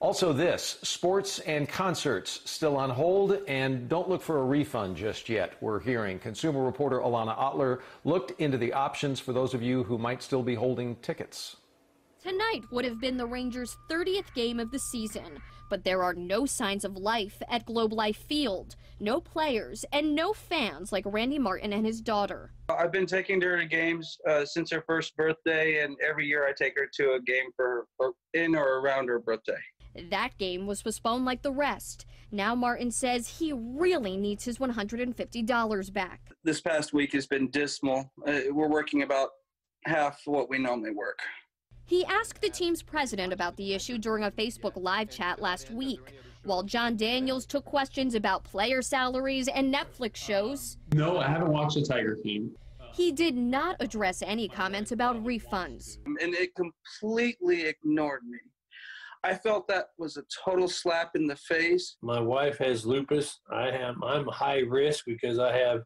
Also, this sports and concerts still on hold, and don't look for a refund just yet. We're hearing consumer reporter Alanna Autler looked into the options for those of you who might still be holding tickets. Tonight would have been the Rangers' 30th game of the season, but there are no signs of life at Globe Life Field. No players and no fans like Randy Martin and his daughter. I've been taking her to games uh, since her first birthday, and every year I take her to a game for, for in or around her birthday. That game was postponed like the rest. Now Martin says he really needs his $150 back. This past week has been dismal. Uh, we're working about half what we normally work. He asked the team's president about the issue during a Facebook live chat last week, while Jon Daniels took questions about player salaries and Netflix shows. No, I haven't watched the Tiger King. He did not address any comments about refunds. And it completely ignored me. I felt that was a total slap in the face. My wife has lupus. I am I'm high risk because I have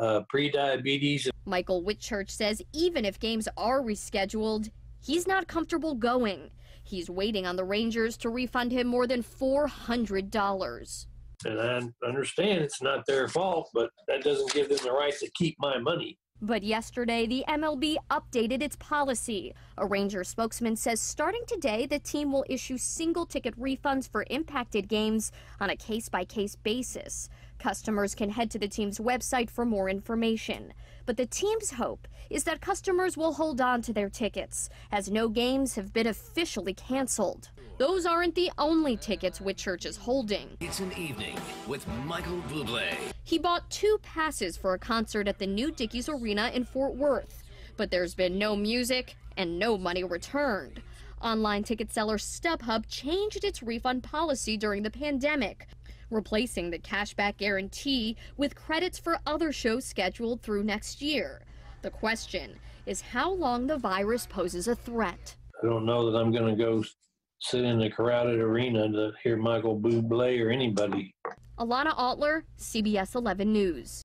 uh, pre-diabetes. Michael Whitchurch says even if games are rescheduled, He's not comfortable going. He's waiting on the Rangers to refund him more than $400. And I understand it's not their fault, but that doesn't give them the right to keep my money. But yesterday, the MLB updated its policy. A Ranger spokesman says starting today, the team will issue single ticket refunds for impacted games on a case by case basis. Customers can head to the team's website for more information. But the team's hope is that customers will hold on to their tickets, as no games have been officially canceled. Those aren't the only tickets Whitchurch is holding. It's an evening with Michael Bublé. He bought two passes for a concert at the new Dickies Arena in Fort Worth. But there's been no music and no money returned. Online ticket seller StubHub changed its refund policy during the pandemic, replacing the cashback guarantee with credits for other shows scheduled through next year. The question is how long the virus poses a threat. I don't know that I'm going to go sit in a crowded arena to hear Michael Bublé or anybody. Alanna Autler, CBS 11 News.